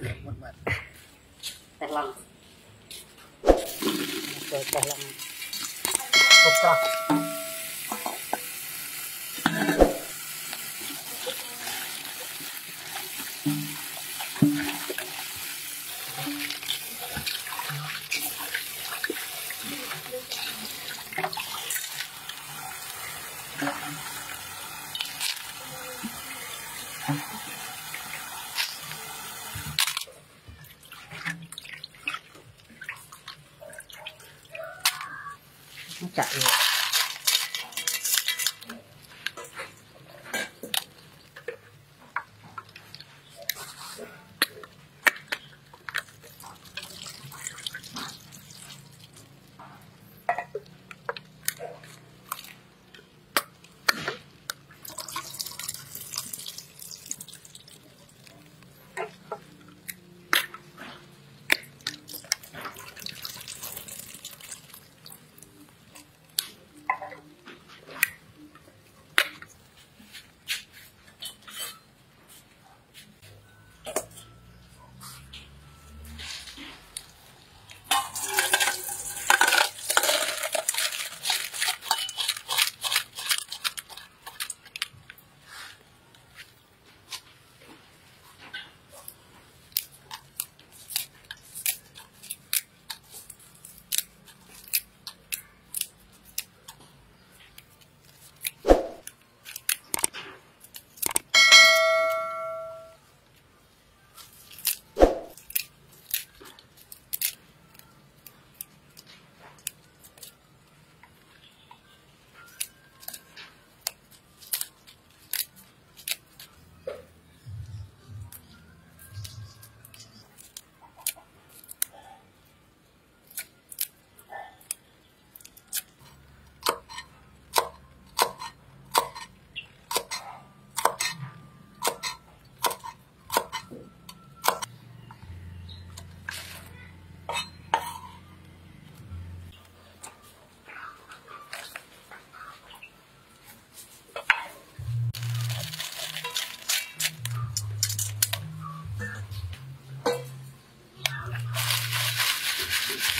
buat buat telang. Buat Cắt.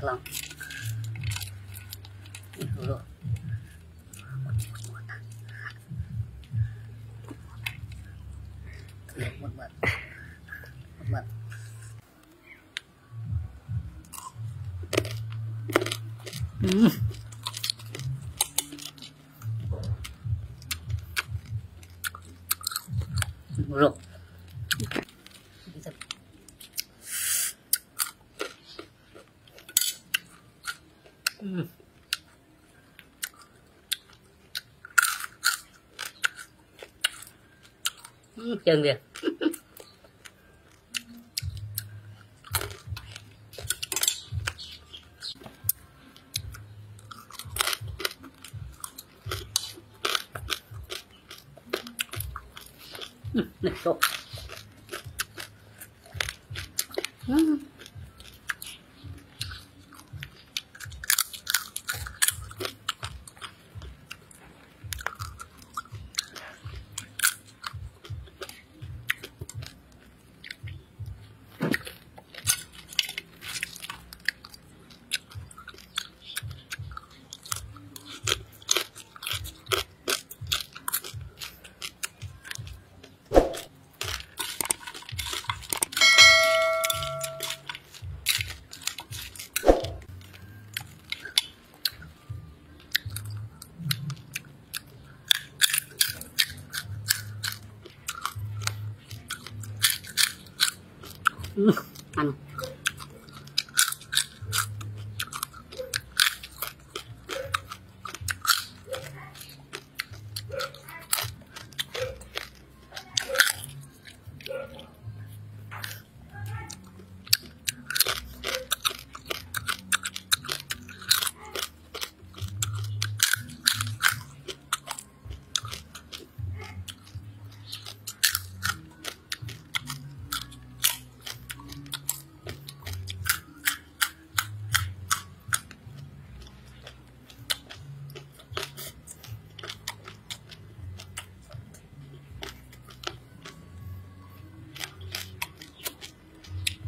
thật lòng. Hulu một mật một mật Mm. うん。うん、キャン。ん。嗯干了